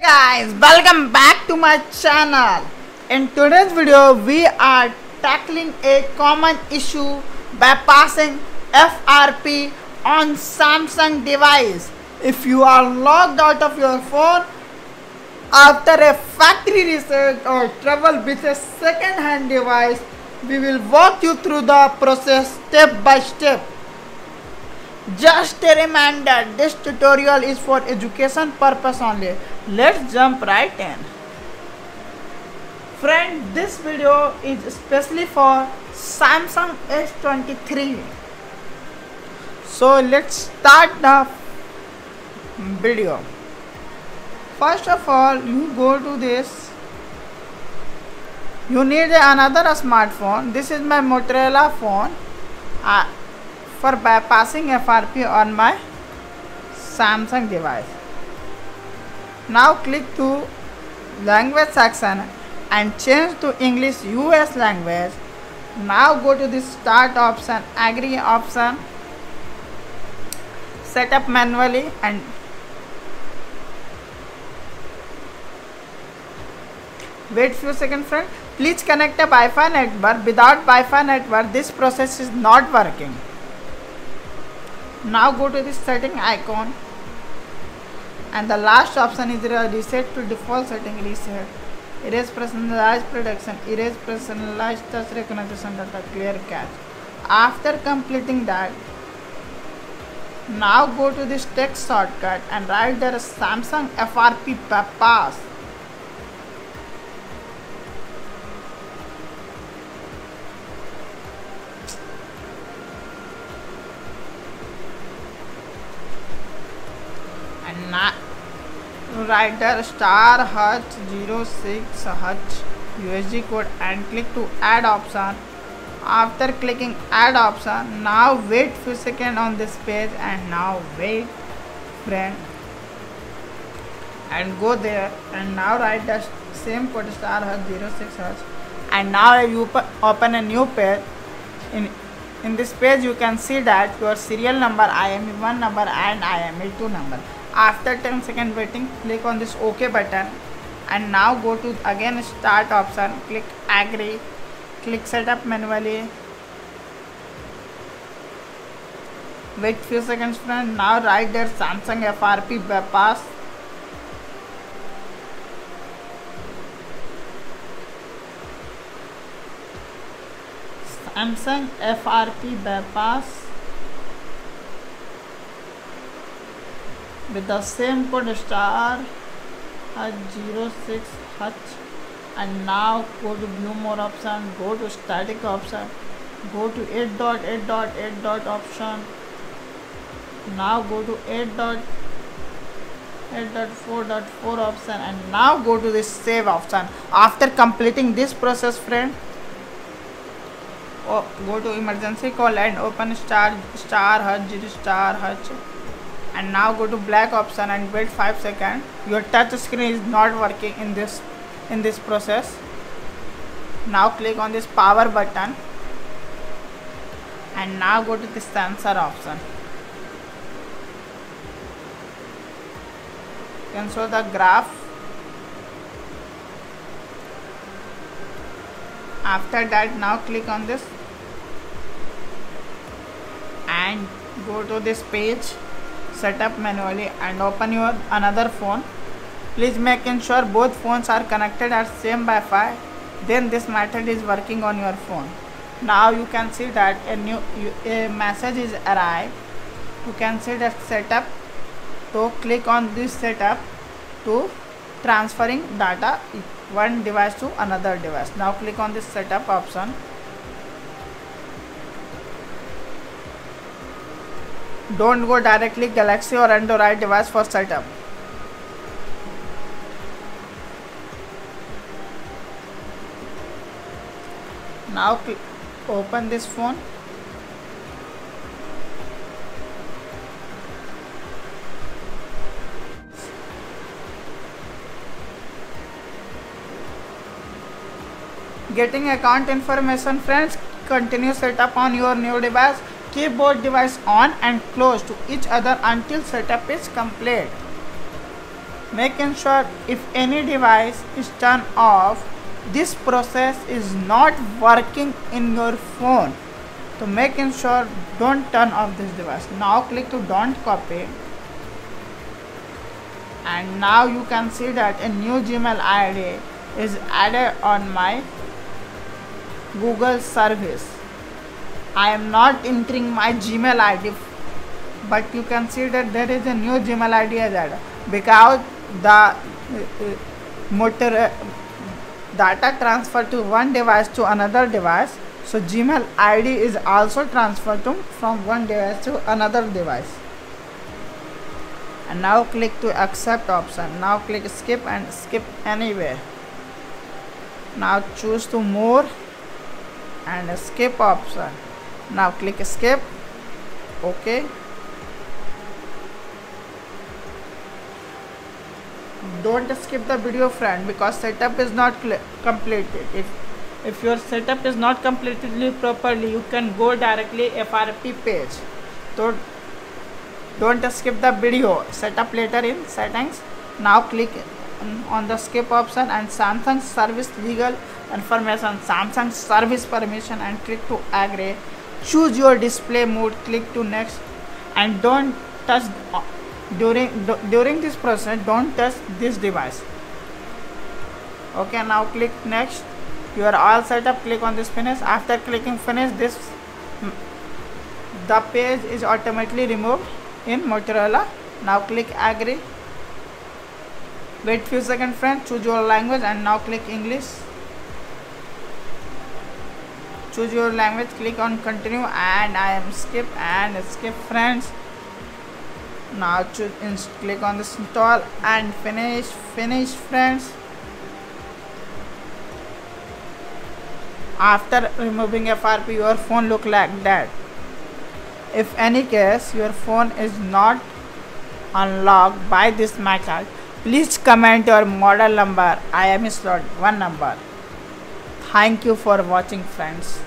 guys welcome back to my channel. In today's video we are tackling a common issue by passing FRP on Samsung device. If you are logged out of your phone after a factory reset or trouble with a second hand device we will walk you through the process step by step just a reminder, this tutorial is for education purpose only. Let's jump right in. Friend, this video is especially for Samsung S23. So let's start the video. First of all, you go to this. You need another smartphone. This is my Motorola phone. Uh, for bypassing FRP on my Samsung device. Now click to language section and change to English US language. Now go to the start option, agree option, set up manually and wait few seconds friend. Please connect a Wi-Fi network. Without Wi-Fi network, this process is not working now go to the setting icon. And the last option is reset to default setting reset. Erase personalized production erase personalized touch recognition data clear cache. After completing that now go to this text shortcut and write there samsung frp pass and not. Write there star hutch 06 hutch usd code and click to add option. After clicking add option now wait few seconds on this page and now wait friend. And go there. And now write the same code star hutch 06 hutch. And now you open a new page. In in this page you can see that your serial number IME1 number and IME2 number after 10 second waiting click on this ok button. And now go to again start option. Click agree. Click setup manually. Wait few seconds friend. Now write there samsung frp bypass. Samsung frp bypass with the same code star hutch 06 hutch and now go to view more option. Go to static option. Go to 8 dot 8 dot 8 dot option. Now go to 8 dot 8.4.4 option. And now go to this save option. After completing this process friend oh, go to emergency call and open star star hutch star hutch and now go to black option and wait 5 seconds. Your touch screen is not working in this in this process. Now click on this power button. And now go to the sensor option. You can show the graph. After that now click on this. And go to this page setup manually and open your another phone. Please make sure both phones are connected at same Wi-Fi. Then this method is working on your phone. Now you can see that a new a message is arrived. You can see that setup. So click on this setup to transferring data one device to another device. Now click on this setup option Don't go directly Galaxy or Android device for setup. Now open this phone. Getting account information friends continue setup on your new device Keep device on and close to each other until setup is complete. making sure if any device is turned off this process is not working in your phone. So making sure don't turn off this device. Now click to don't copy. And now you can see that a new gmail id is added on my google service i am not entering my gmail id but you can see that there is a new gmail id added. Because the uh, motor uh, data transfer to one device to another device so gmail id is also transferred to from one device to another device. And now click to accept option. Now click skip and skip anywhere. Now choose to more and skip option now click skip okay don't skip the video friend because setup is not completed. If if your setup is not completed properly you can go directly FRP page. So don't skip the video. Setup later in settings. Now click on the skip option and Samsung service legal information Samsung service permission and click to agree choose your display mode click to next and don't touch during during this process don't touch this device. Okay now click next. You are all set up click on this finish. After clicking finish this mm, the page is automatically removed in Motorola. Now click agree. Wait few seconds friends choose your language and now click English choose your language click on continue and I am skip and skip friends. Now choose click on this install and finish finish friends. After removing FRP your phone look like that. If any case your phone is not unlocked by this method please comment your model number. I am slot one number thank you for watching friends